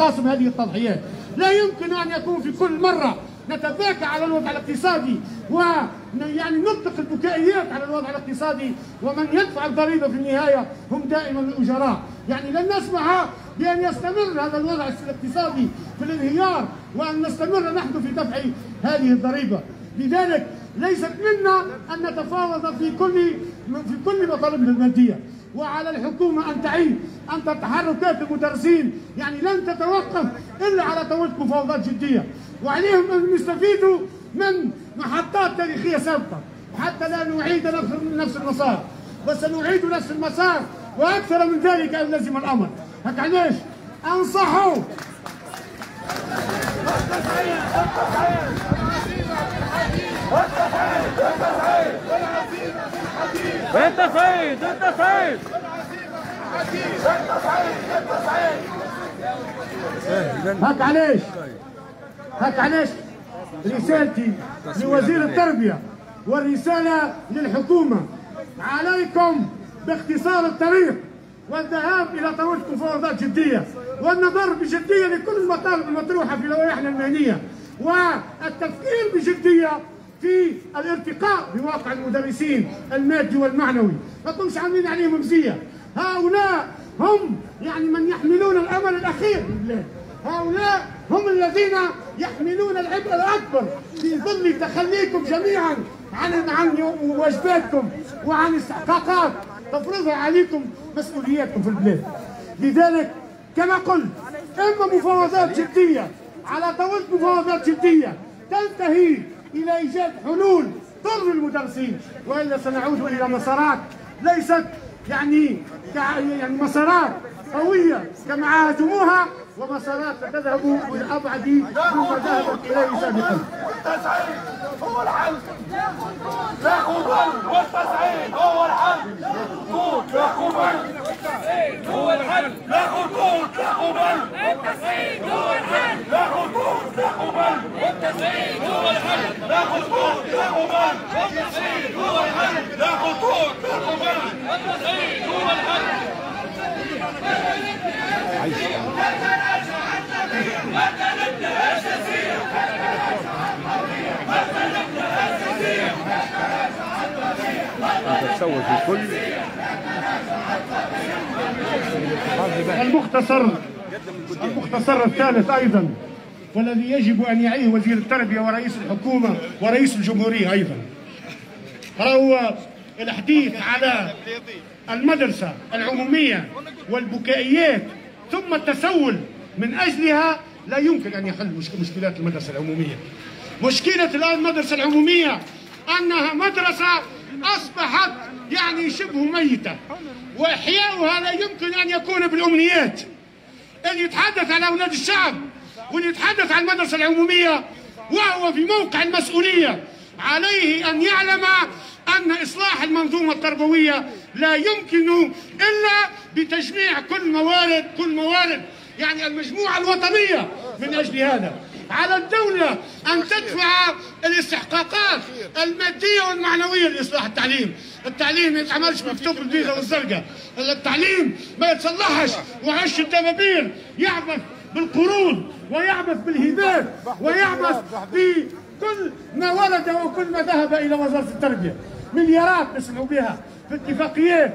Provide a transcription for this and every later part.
قاسم هذه التضحيات. لا يمكن أن يكون في كل مرة نتباكى على الوضع الاقتصادي ويعني نطلق البكائيات على الوضع الاقتصادي ومن يدفع الضريبة في النهاية هم دائما الأجراء. يعني لن نسمح بأن يستمر هذا الوضع الاقتصادي في الانهيار وأن نستمر نحن في دفع هذه الضريبة. لذلك ليست منا أن نتفاوض في كل في كل مطالبنا المادية. وعلى الحكومة أن تعيد أن تحركات المدرسين يعني لن تتوقف إلا على طاولة مفاوضات جدية. وعليهم أن يستفيدوا من محطات تاريخية سابقة. حتى لا نعيد نفس المسار. وسنعيد نفس المسار وأكثر من ذلك أن لزم الأمر. هك علاش أنصحوا. انت سعيد انت سعيد هك علاش هك علاش رسالتي لوزير التربية والرسالة للحكومة. عليكم باختصار الطريق والذهاب إلى طاولة مفاوضات جدية والنظر بجدية لكل المطالب المطروحة في لوائحنا المهنية والتفكير بجدية في الارتقاء بواقع المدرسين المادي والمعنوي. ما تكونش عاملين عليهم مزيه هؤلاء هم يعني من يحملون الأمل الأخير بالله هؤلاء هم الذين يحملون العبء الأكبر في ظل تخليكم جميعا عن عن واجباتكم وعن استحقاقات تفرضها عليكم مسؤولياتكم في البلاد. لذلك كما قلت إما مفاوضات جدية على طاولة مفاوضات جدية تنتهي إلى إيجاد حلول ترضي المدرسين وإلا سنعود إلى مسارات ليست يعني يعني مسارات قوية كما عاهدتموها ومسارات تذهب إلى أبعد مما ذهبت إليه سابقا. التسعير هو الحل لا قبل والتسعير هو الحل لا قبل هو الحل لا خطوط لا قبل التسعيد هو الحل لا خطوط لا قبل التسعيد هو لا المختصر المختصر الثالث أيضا. والذي يجب أن يعيه وزير التربية ورئيس الحكومة ورئيس الجمهورية أيضا هو الحديث على المدرسة العمومية والبكائيات ثم التسول من أجلها لا يمكن أن يحل مش- مشكلات المدرسة العمومية. مشكلة الآن المدرسة العمومية أنها مدرسة أصبحت يعني شبه ميتة وإحياؤها لا يمكن أن يكون بالأمنيات. اللي يتحدث عن أولاد الشعب واللي يتحدث عن المدرسة العمومية وهو في موقع المسؤولية. عليه أن يعلم أن إصلاح المنظومة التربوية لا يمكن إلا بتجميع كل موارد كل موارد يعني المجموعة الوطنية من أجل هذا. على الدولة أن تدفع الاستحقاقات المادية والمعنوية لإصلاح التعليم. التعليم ما يتعملش مكتوب البيضة والزرقاء. التعليم ما يتصلحش وعش الدبابير يعبث بالقروض ويعبث بالهبات ويعبث بكل ما ورد وكل ما ذهب إلى وزارة التربية. مليارات نسمعوا بها في اتفاقيات.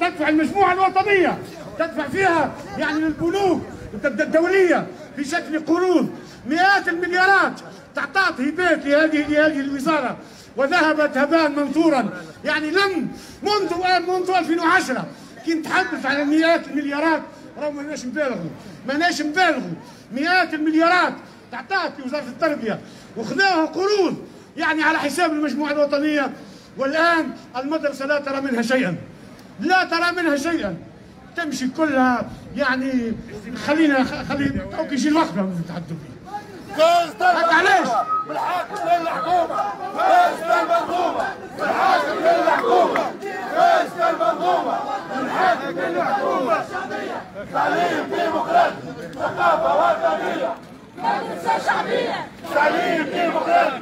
تدفع المجموعة الوطنية. تدفع فيها يعني للبنوك الدولية في شكل قروض. مئات المليارات تعطات هبات لهذه لهذه الوزارة. وذهبت هباء منثورا. يعني لم منذ منذ 2010 كنت تحدث على مئات المليارات. رغم ما ناش نبالغوا. ما ناش نبالغوا. مئات المليارات تعطات لوزارة التربية. وخذاها قروض يعني على حساب المجموعة الوطنية. والآن المدرسة لا ترى منها شيئا. لا ترى منها شيئا. تمشي كلها يعني خلينا خلينا أو يجي الوقت نتحدثوا فيه فاز علاش؟ بالحاكم للحكومة. فاز بالحاكم للحكومة فاز المنظومة تعليم ديمقراطي ثقافة وطنية تعليم ديمقراطي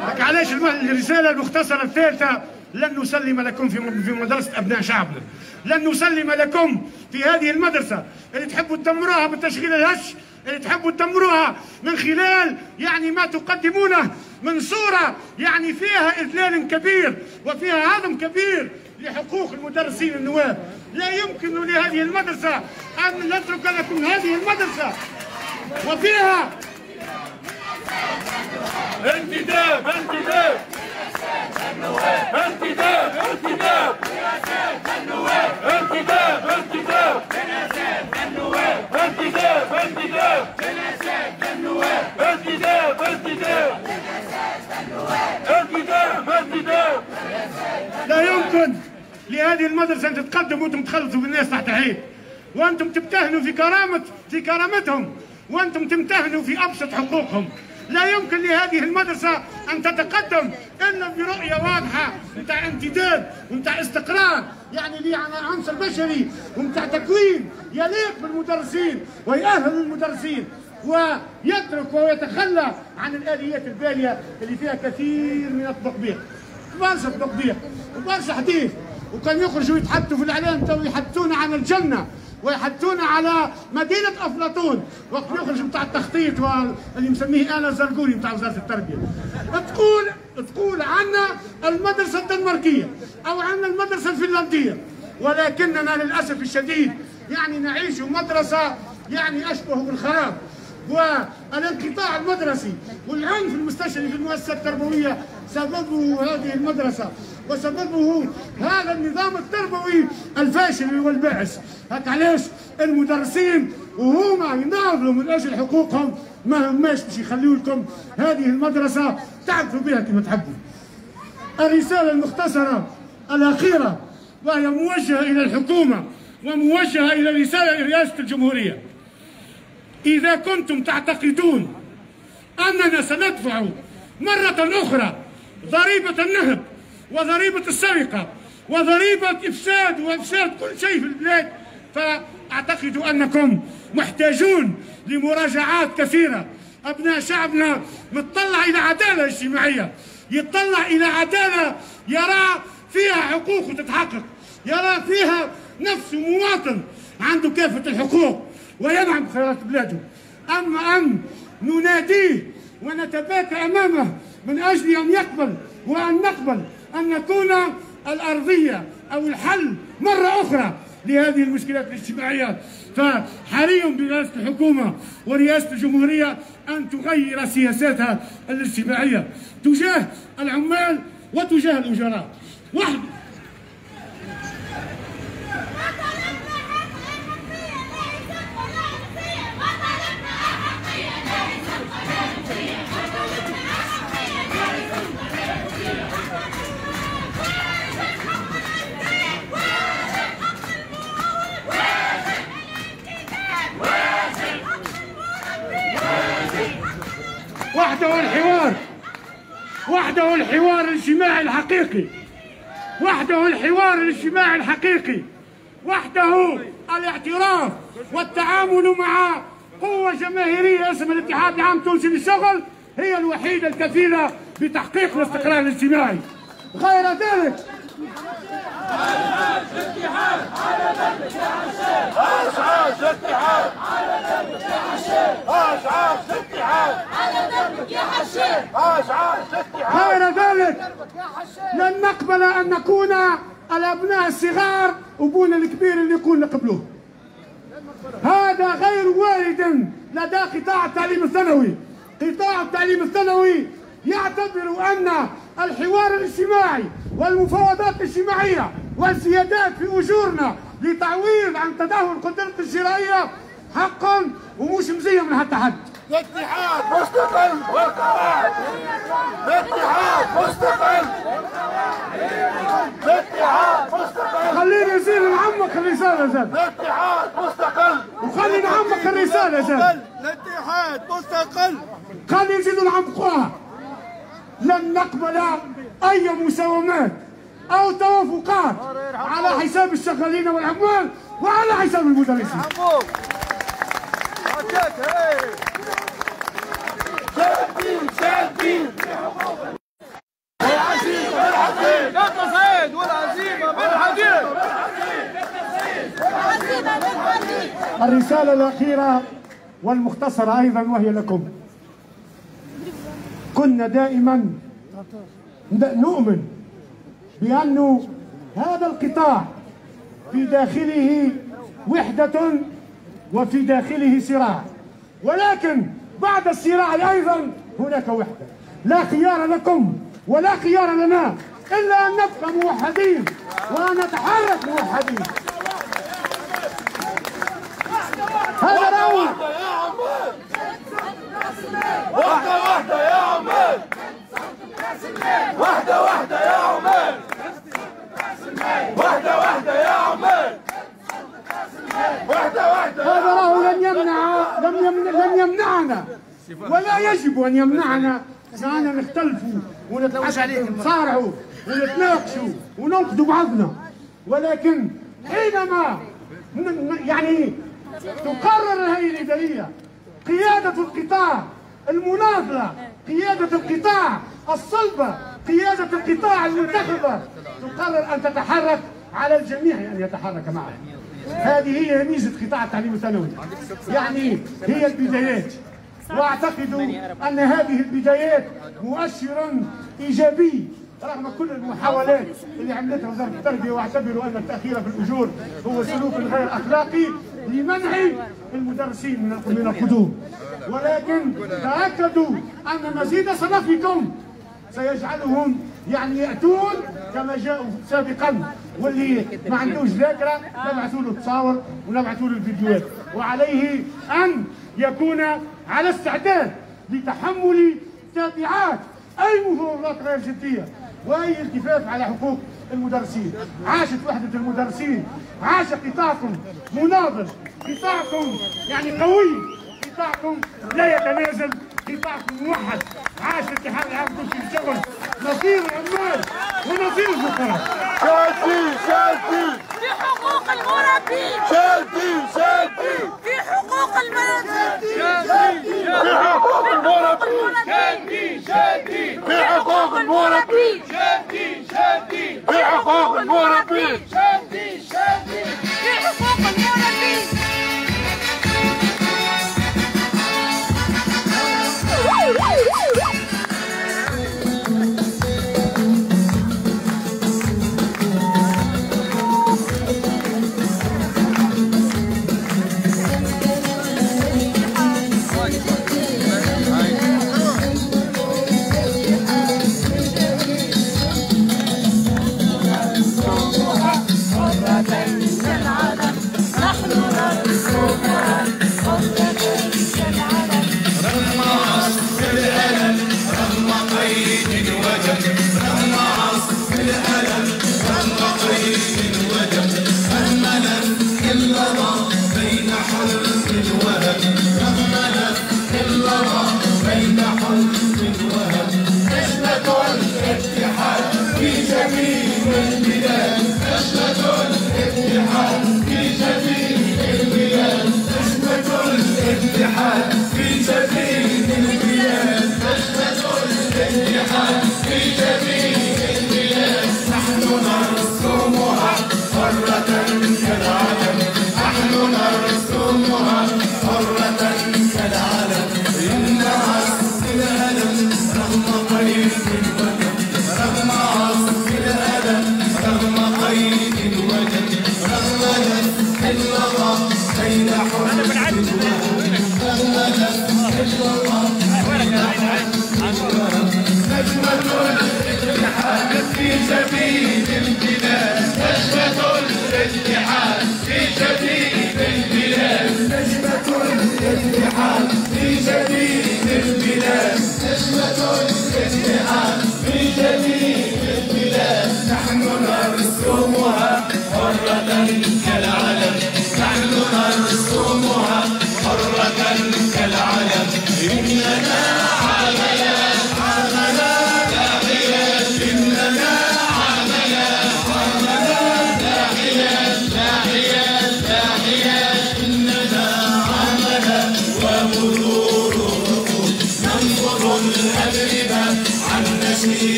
هك علاش الم- الرسالة المختصرة الثالثة؟ لن نسلم لكم في في مدرسة أبناء شعبنا لن نسلم لكم في هذه المدرسة. اللي تحبوا تدمروها بتشغيل الهش اللي تحبوا تدمروها من خلال يعني ما تقدمونه من صورة يعني فيها إذلال كبير وفيها هضم كبير. لحقوق المدرسين النواب. لا يمكن لهذه المدرسة أن نترك لكم هذه المدرسة. وفيها انتداب انتداب. انتداب انتداب. النواب انتداب انتداب. انتداب انتداب. انتداب انتداب. انتداب انتداب. لا يمكن. لهذه المدرسة أن تتقدم وأنتم تخلصوا بالناس تحت عيد وأنتم تمتهنوا في كرامة في كرامتهم. وأنتم تمتهنوا في أبسط حقوقهم. لا يمكن لهذه المدرسة أن تتقدم إلا برؤية واضحة نتاع امتداد ونتاع استقرار. يعني لي عنصر بشري ونتاع تكوين يليق بالمدرسين ويأهل المدرسين ويترك ويتخلى عن الآليات البالية اللي فيها كثير من التطبيق. برشا تطبيق وبرشا حديث. وكان يخرجوا يتحدثوا في الإعلام تو يحدثونا عن الجنة ويحدثونا على مدينة أفلاطون. وقت يخرج بتاع التخطيط اللي مسميه أنا الزرقوري بتاع وزارة التربية. تقول تقول عنا المدرسة الدنماركية أو عنا المدرسة الفنلندية. ولكننا للأسف الشديد يعني نعيش مدرسة يعني أشبه بالخراب. والانقطاع المدرسي والعنف المستشري في المؤسسة التربوية سببه هذه المدرسة. وسببه هذا النظام التربوي الفاشل والبائس هك علاش المدرسين وهما يناضلوا من أجل حقوقهم. ما هماش باش يخليوا لكم هذه المدرسة تعرفوا بها كما تحبوا. الرسالة المختصرة الأخيرة وهي موجهة إلى الحكومة وموجهة إلى رسالة رئاسة الجمهورية. إذا كنتم تعتقدون أننا سندفع مرة أخرى ضريبة النهب وضريبة السرقة وضريبة إفساد وإفساد كل شيء في البلاد. فأعتقد أنكم محتاجون لمراجعات كثيرة. أبناء شعبنا متطلع إلى عدالة اجتماعية. يتطلع إلى عدالة يرى فيها حقوقه تتحقق يرى فيها نفسه مواطن عنده كافة الحقوق وينعم بخيرات بلاده. أما أن نناديه ونتباكى أمامه من أجل أن يقبل وأن نقبل أن نكون الأرضية أو الحل مرة أخرى لهذه المشكلات الاجتماعية. فحري برئاسة الحكومة ورئاسة الجمهورية أن تغير سياساتها الاجتماعية. تجاه العمال وتجاه الأجراء واحد وحده الحوار الاجتماعي الحقيقي. وحده الحوار الاجتماعي الحقيقي. وحده الاعتراف والتعامل مع قوة جماهيرية اسمها الاتحاد العام التونسي للشغل هي الوحيدة الكفيلة بتحقيق الاستقرار الاجتماعي. غير ذلك اشعاش اتحاد غير ذلك لن نقبل أن نكون الأبناء الصغار ابونا الكبير اللي يقول نقبلوه. هذا غير وارد لدى قطاع التعليم الثانوي. قطاع التعليم الثانوي يعتبر أن الحوار الاجتماعي والمفاوضات الاجتماعية والزيادات في أجورنا لتعويض عن تدهور قدرة الشرائية حقا ومش مزية من حتى حد لاتحاد مستقل والقرار لاتحاد مستقل. لاتحاد مستقل. خليني يصير لعمك الرسالة زين. لاتحاد مستقل. وخلي لعمك الرسالة زين. لاتحاد مستقل. خلي يزيدوا لعمقوها لن نقبل أي مساومات أو توافقات على حساب الشغالين والعمال وعلى حساب المدرسين. الرسالة الأخيرة والمختصره أيضا وهي لكم. كنا دائما نؤمن بأن هذا القطاع في داخله وحدة وفي داخله صراع. ولكن بعد الصراع أيضا هناك وحدة. لا خيار لكم ولا خيار لنا إلا أن نبقى موحدين وأن نتحرك موحدين. هذا عمال واحدة واحدة يا عمال واحدة واحدة يا عمال واحدة واحدة يا عمال واحدة واحدة يا هذا راهو لن يمنع لم يمنع لن يمنعنا. ولا يجب أن يمنعنا. معنا نختلفوا ونتصارعوا ونتناقشوا. وننقدوا بعضنا. ولكن حينما يعني تقرر هذه الإدارية قيادة القطاع المناضله قيادة القطاع الصلبة قيادة القطاع المنتخبة تقرر أن تتحرك على الجميع أن يتحرك معها هذه هي ميزة قطاع التعليم الثانوي. يعني هي البدايات. واعتقد أن هذه البدايات مؤشر إيجابي رغم كل المحاولات اللي عملتها وزارة التربية واعتبروا أن التأخير في الأجور هو سلوك غير أخلاقي لمنع المدرسين من من القدوم. ولكن تأكدوا أن مزيد صنفكم سيجعلهم يعني يأتون كما جاءوا سابقا واللي ما عندوش ذاكرة نبعثوا له تصاور ونبعثوا له الفيديوهات. وعليه أن يكون على استعداد لتحمل تبعات اي مفاوضات غير جديه وأي التفاف على حقوق المدرسين. عاشت وحدة المدرسين. عاش قطاعكم مناضل. قطاعكم يعني قوي. قطاعكم لا يتنازل. قطاعكم موحد. عاش الاتحاد العام في الشغل نصير العمال ونصير الفقراء شادي شادي في حقوق المربين شادي شادي في حقوق المربين في حقوق المربين شادي في حقوق المربين شادي في حقوق المربين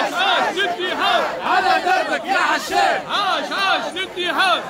عاش عاش الاتحاد على دربك يا حشام عاش عاش الاتحاد